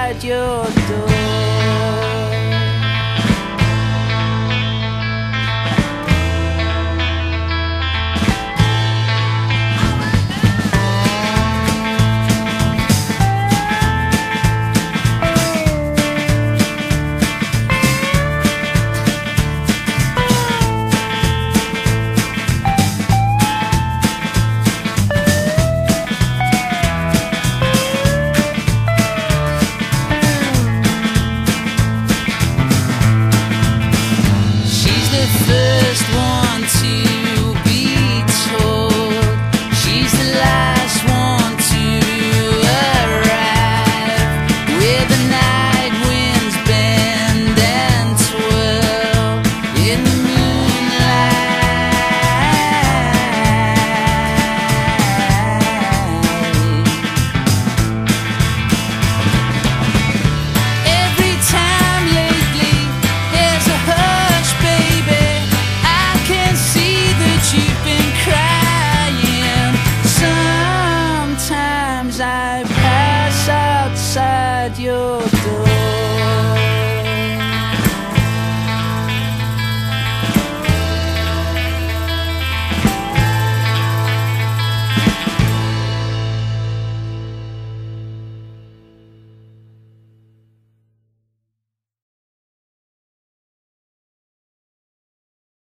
at your door. your door.